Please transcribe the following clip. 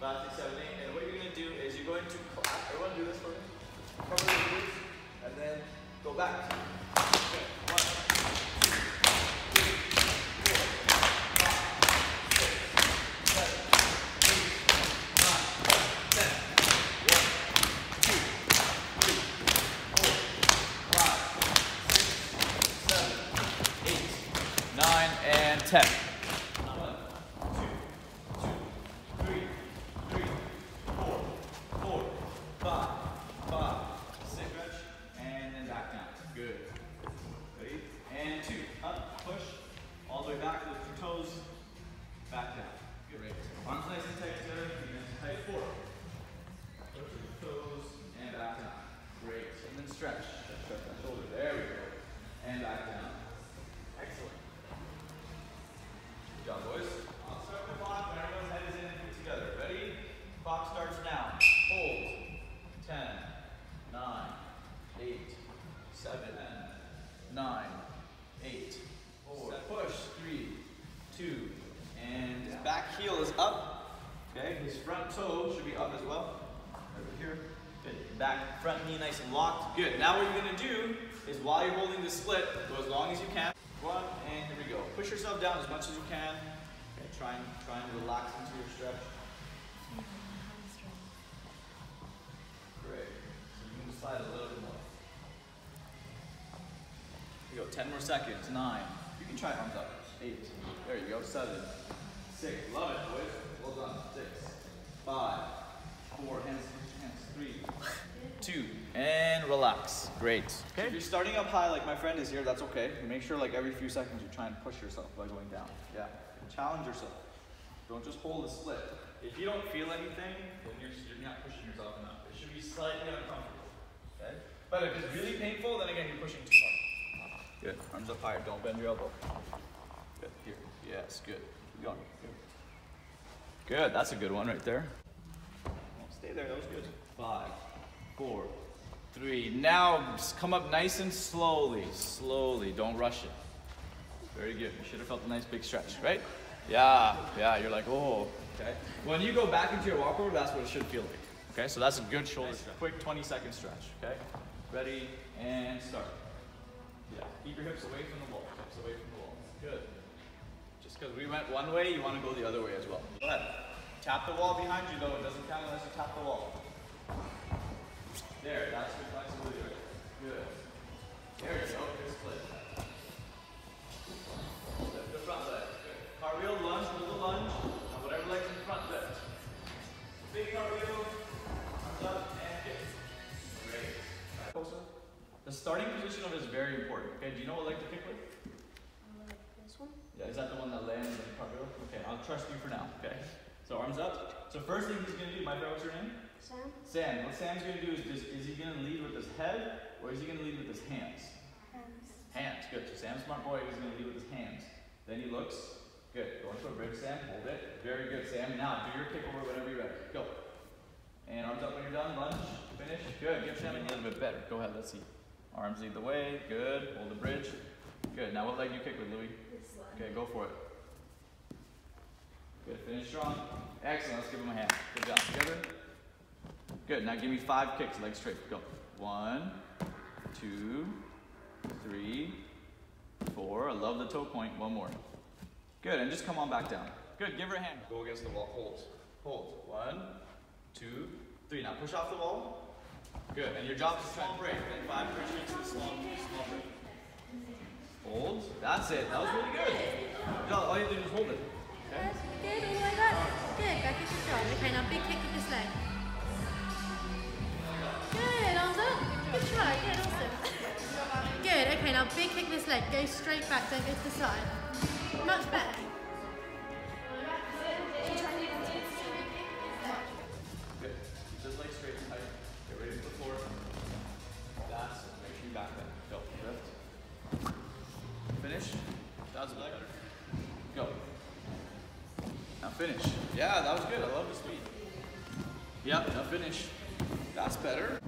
Seven, eight. And what you're gonna do is you're going to clap. Everyone do this for me. Cover the glutes, and then go back. Okay. One, two, three, four, five, six, seven, eight, nine, ten. One, two, three, four, five, six, seven, eight, nine, and ten. One, two, two, three, three, four, four, five, five, six, stretch, and then back down. Good. Ready? And two. Up, push, all the way back, lift your toes, back down. Great. Arms nice and tight together, feet nice and tight. Four. Push your toes, and back down. Great. And then stretch. Stretch, stretch that shoulder. There we go. And back down. Excellent. Good job, boys. I'll start the clock when everyone's head is in and feet together. Ready? Clock starts now. Hold. 10, 9, 8, 7, 9, 8, 4. Push. 3, 2, and his back heel is up. Okay, his front toe should be up as well. Over here. Good. Back, front knee nice and locked. Good. Now what you're gonna do is while you're holding the split, go as long as you can. One, and here we go. Push yourself down as much as you can. Okay, try and try and relax into your stretch. Great. So you can slide a little bit more. Here we go. Ten more seconds. Nine. You can try arms up. Eight. There you go. Seven. Six. Love it, boys. Well done. Six. Five. Four. Hands. Hands. Three. Two. And relax. Great. Okay. If you're starting up high like my friend is here, that's okay. Make sure like every few seconds you try and push yourself by going down. Yeah. Challenge yourself. Don't just hold a split. If you don't feel anything, then you're, you're not pushing yourself enough. It should be slightly uncomfortable. Okay? But if it's really painful, then again, you're pushing too hard. Good. Arms up higher. Don't bend your elbow. Good. Here. Yes. Good. Good. That's a good one right there. Stay there. That was good. Five, four, three. Now come up nice and slowly. Slowly. Don't rush it. Very good. You should have felt a nice big stretch, right? Yeah. Yeah. You're like, oh. Okay. When you go back into your walkover, that's what it should feel like. Okay. So that's a good shoulder stretch. Quick 20 second stretch. Okay. Ready and start. Yeah. Keep your hips away from the wall. Hips away from the wall. Good. Just because we went one way, you want to go the other way as well. Go ahead. Tap the wall behind you though. It doesn't count unless you tap the wall. There. That's your flexibility. Good. There you go. Good split. Lift the front leg. Good. Cartwheel, lunge, little lunge. Now whatever leg's in front, lift. Big cartwheel. Arms up and kick. Great. The starting position of it is very important. Okay, do you know what leg to kick with? This one? Yeah, is that the one that lands in the cartwheel? Okay, I'll trust you for now. Okay. So arms up. So first thing he's gonna do, my friend, what's your name? Sam? Sam. What Sam's gonna do is just, is he gonna lead with his head or is he gonna lead with his hands? Hands. Hands, good. So Sam's smart boy, he's gonna lead with his hands. Then he looks, good. Go into a bridge, Sam, hold it. Very good, Sam. Now do your kick over whenever you're ready. Go. And arms up when you're done, lunge, finish. Good, give Sam a little bit better. Go ahead, let's see. Arms lead the way, good. Hold the bridge. Good, now what leg do you kick with, Louis? This one. Okay, go for it. Good, finish strong. Excellent, let's give him a hand. Good job, together. Good, now give me five kicks, legs straight. Go. One, two, three, four. I love the toe point. One more. Good, and just come on back down. Good, give her a hand. Go against the wall. Hold. Hold. One, two, three. Now push off the wall. Good, and your job is to small break. And five push into the small, small break. Hold. That's it. That was really good. Good. All you have to do is hold it. Okay? Yes, good, the way back. Good, back into strong. Okay, now big kick with this leg. Good, arms up. Good try, good, awesome. Good, okay, now big kick this leg. Go straight back, don't go to the side. Much better. Finish. That was better. Go. Now finish. Yeah, that was good. I love the speed. Yep, now finish. That's better.